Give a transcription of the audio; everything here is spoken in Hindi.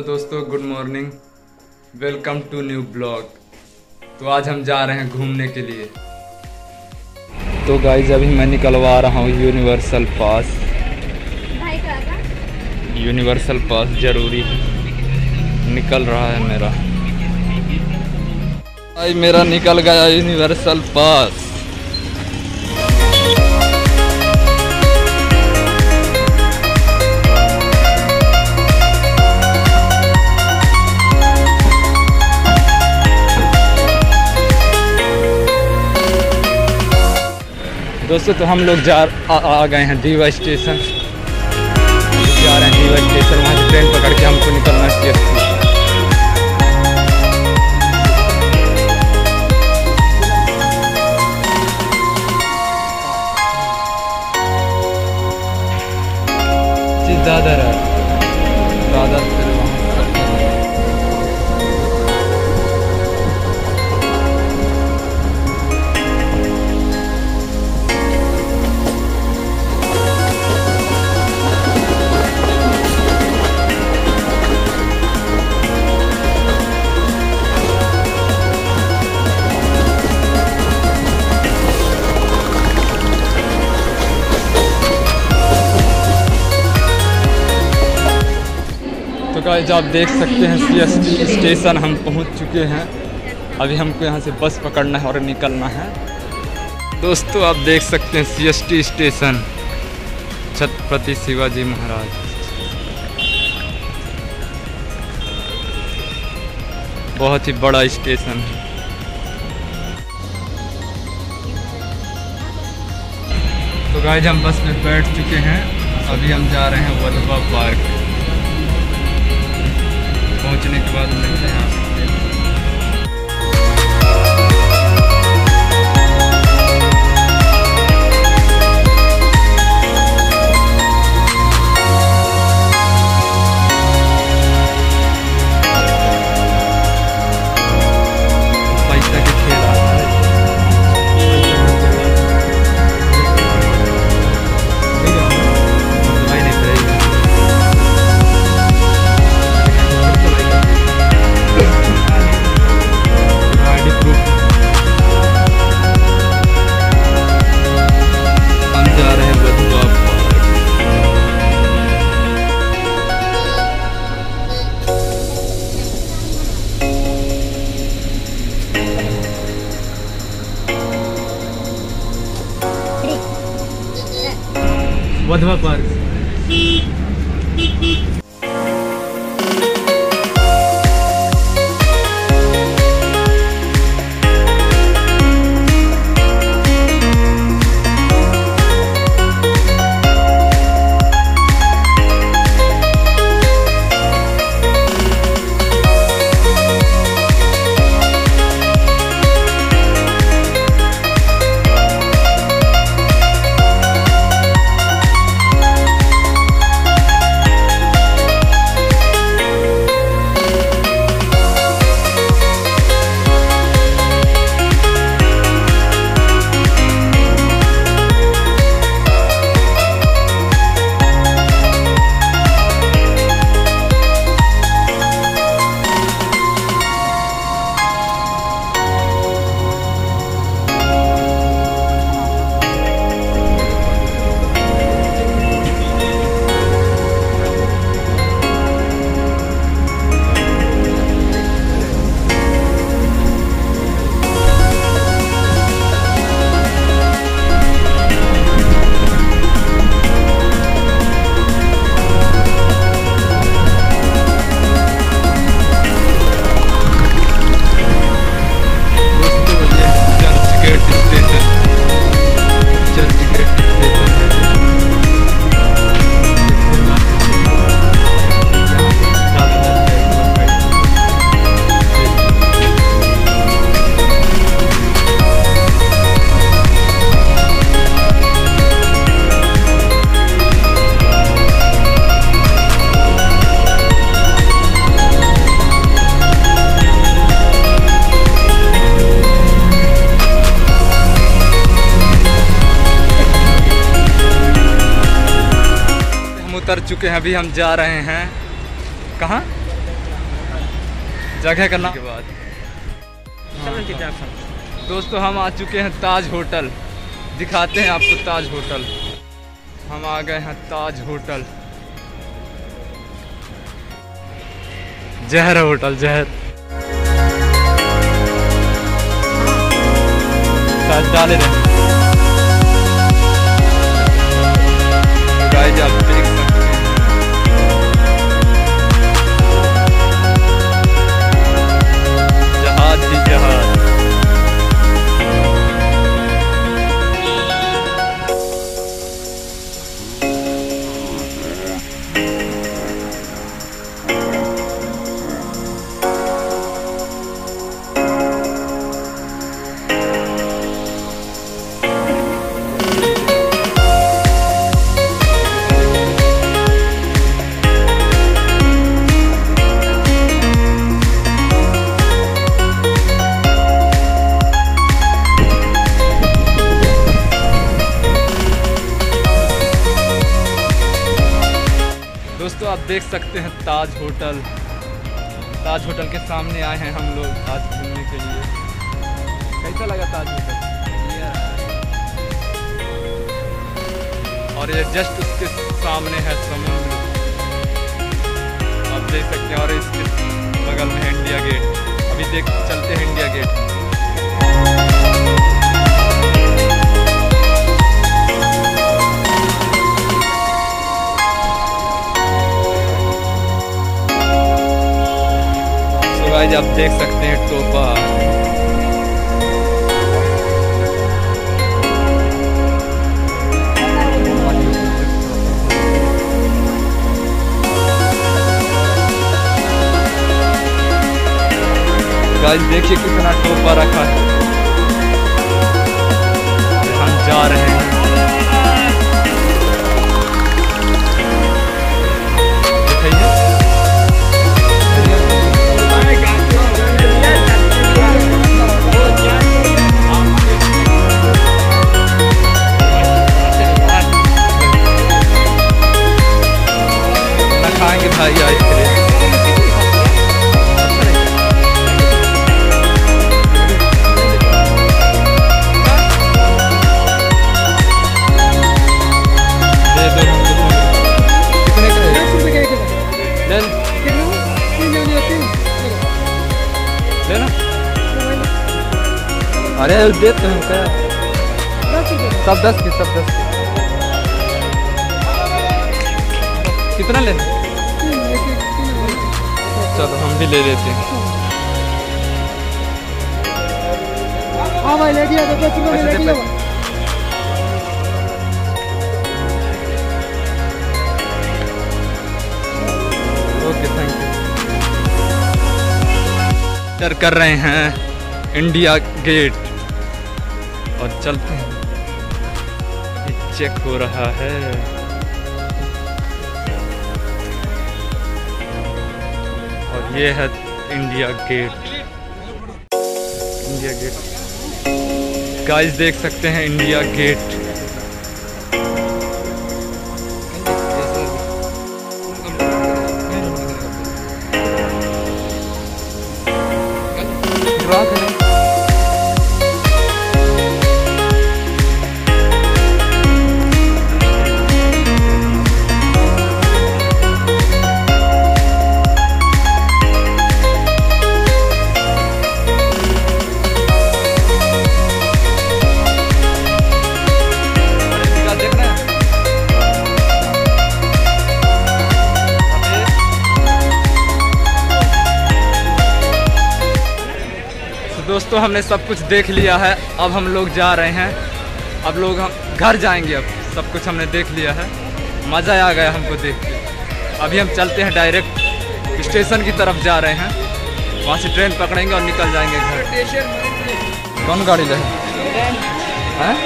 हेलो दोस्तों good morning. Welcome to new blog. तो आज हम जा रहे हैं घूमने के लिए। तो गाइज़ अभी मैं निकलवा रहा हूँ यूनिवर्सल पास यूनिवर्सल पास ज़रूरी है। निकल रहा है मेरा। भाई मेरा निकल गया यूनिवर्सल पास दोस्तों तो हम लोग जा आ, आ गए हैं डीवा स्टेशन जा रहे हैं डीवा स्टेशन वहाँ से ट्रेन पकड़ के हमको निकलना चाहिए। गाइज़ आप देख सकते हैं सीएसटी स्टेशन हम पहुँच चुके हैं। अभी हमको यहाँ से बस पकड़ना है और निकलना है। दोस्तों, आप देख सकते हैं सीएसटी स्टेशन छत्रपति शिवाजी महाराज। बहुत ही बड़ा स्टेशन है। तो गाइज़ हम बस में बैठ चुके हैं। अभी हम जा रहे हैं वल्लभा पार्क। पहुँचने के बाद मिलते हैं वधवा पार्क। उतर चुके हैं, अभी हम जा रहे हैं। कहाँ? जगह का नाम? के बाद दोस्तों, हम आ चुके हैं ताज होटल। दिखाते हैं आपको ताज होटल। हम आ गए हैं ताज होटल। जहर होटल, जहर। डाले देख सकते हैं ताज होटल। ताज होटल के सामने आए हैं हम लोग आज घूमने के लिए। कैसा लगा ताज होटल? और ये जस्ट उसके सामने है समुद्र। आप देख सकते हैं, और इसके बगल में है इंडिया गेट। अभी देख, चलते हैं इंडिया गेट। गाइस आप देख सकते हैं टोपा गाइस, देखिए कितना टोपा रखा है। हम जा रहे हैं। अरे देते हैं क्या? सब दस की सब दस की। कितना लेना? चलो हम भी ले लेते हैं। हाँ भाई ले पैसे ओके थैंक यू कर रहे हैं इंडिया गेट और चलते हैं। चेक हो रहा है। और ये है India Gate India Gate guys देख सकते हैं इंडिया गेट दोस्तों, हमने सब कुछ देख लिया है। अब हम लोग जा रहे हैं। अब लोग हम घर जाएँगे अब। सब कुछ हमने देख लिया है। मज़ा आ गया हमको देख के। अभी हम चलते हैं डायरेक्ट स्टेशन की तरफ़ जा रहे हैं। वहाँ से ट्रेन पकड़ेंगे और निकल जाएँगे घर। कौन गाड़ी ले? हैं?